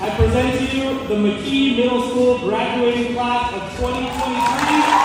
I present to you the McKee Middle School graduating class of 2023.